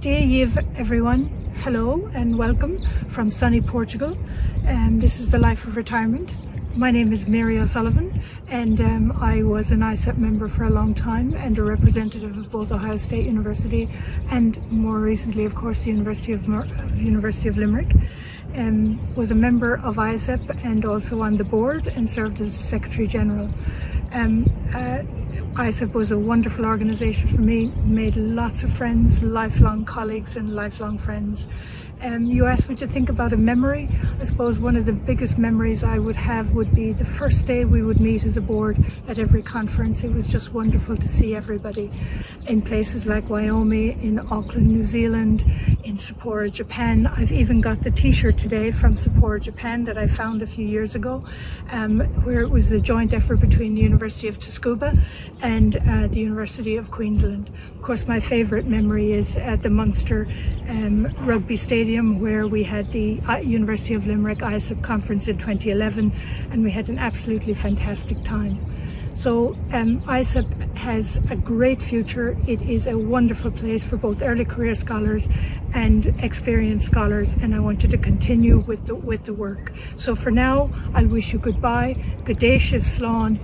Day everyone. Hello and welcome from sunny Portugal. Um, this is the life of retirement. My name is Mary O'Sullivan and um, I was an AIESEP member for a long time and a representative of both Ohio State University and more recently of course the University of, Mer University of Limerick. Um, was a member of AIESEP and also on the board and served as Secretary General. Um, uh, AIESEP suppose, a wonderful organisation for me, made lots of friends, lifelong colleagues and lifelong friends. Um, you asked me to think about a memory. I suppose one of the biggest memories I would have would be the first day we would meet as a board at every conference. It was just wonderful to see everybody in places like Wyoming, in Auckland, New Zealand, in Sapporo, Japan. I've even got the t-shirt today from Sapporo, Japan that I found a few years ago, um, where it was the joint effort between the University of Tsukuba and uh, the University of Queensland. Of course, my favourite memory is at the Munster um, Rugby Stadium where we had the uh, University of Limerick AIESEP conference in 2011 and we had an absolutely fantastic time. So um, AIESEP has a great future. It is a wonderful place for both early career scholars and experienced scholars and I want you to continue with the, with the work. So for now, I'll wish you goodbye, Shiv Slán,